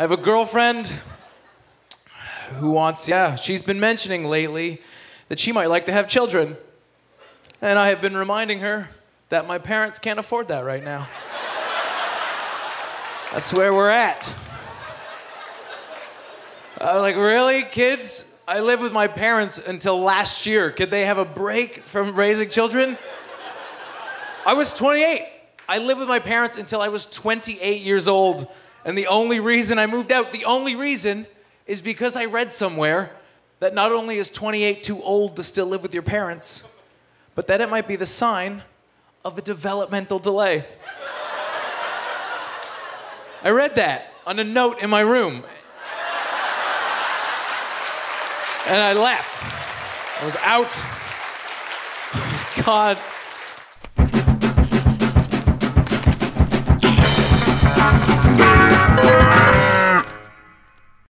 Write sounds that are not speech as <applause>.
I have a girlfriend who wants, yeah, she's been mentioning lately that she might like to have children. And I have been reminding her that my parents can't afford that right now. That's where we're at. I'm like, really, kids? I lived with my parents until last year. Could they have a break from raising children? I was 28. I lived with my parents until I was 28 years old. And the only reason I moved out, the only reason, is because I read somewhere that not only is 28 too old to still live with your parents, but that it might be the sign of a developmental delay. <laughs> I read that on a note in my room. And I left. I was out. I was <laughs> God.